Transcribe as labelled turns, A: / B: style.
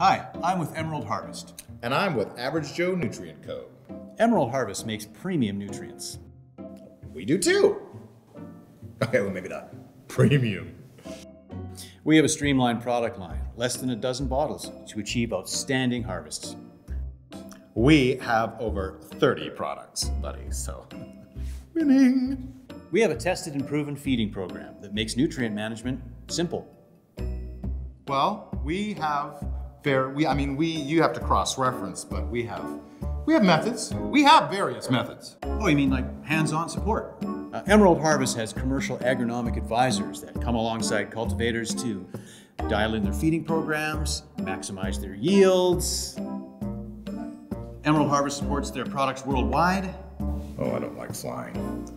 A: Hi, I'm with Emerald Harvest.
B: And I'm with Average Joe Nutrient Co.
A: Emerald Harvest makes premium nutrients.
B: We do too. Okay, well, maybe not premium.
A: We have a streamlined product line, less than a dozen bottles, to achieve outstanding harvests.
B: We have over 30 products, buddy, so winning.
A: We have a tested and proven feeding program that makes nutrient management simple.
B: Well, we have fair, we, I mean, we, you have to cross-reference, but we have, we have methods. We have various methods.
A: Oh, you mean like hands-on support? Uh, Emerald Harvest has commercial agronomic advisors that come alongside cultivators to dial in their feeding programs, maximize their yields. Emerald Harvest supports their products worldwide.
B: Oh, I don't like flying.